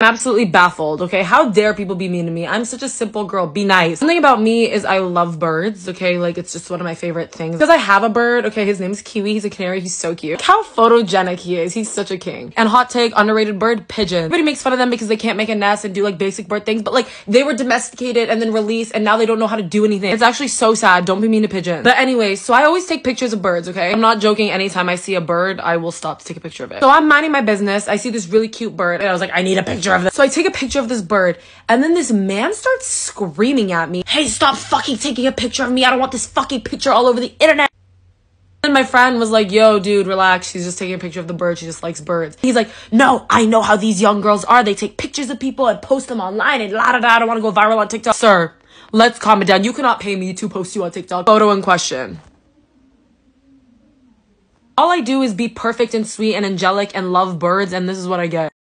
I'm absolutely baffled, okay? How dare people be mean to me? I'm such a simple girl. Be nice. Something about me is I love birds, okay? Like, it's just one of my favorite things. Because I have a bird, okay? His name's Kiwi. He's a canary. He's so cute. How photogenic he is. He's such a king. And hot take, underrated bird, pigeon. Everybody makes fun of them because they can't make a nest and do like basic bird things, but like they were domesticated and then released and now they don't know how to do anything. It's actually so sad. Don't be mean to pigeons. But anyway, so I always take pictures of birds, okay? I'm not joking. Anytime I see a bird, I will stop to take a picture of it. So I'm minding my business. I see this really cute bird and I was like, I need a picture of this. So I take a picture picture of this bird. And then this man starts screaming at me, Hey, stop fucking taking a picture of me. I don't want this fucking picture all over the internet. And my friend was like, yo, dude, relax. She's just taking a picture of the bird. She just likes birds. He's like, no, I know how these young girls are. They take pictures of people and post them online and la da da. I don't want to go viral on TikTok. Sir, let's calm it down. You cannot pay me to post you on TikTok. Photo in question. All I do is be perfect and sweet and angelic and love birds, and this is what I get.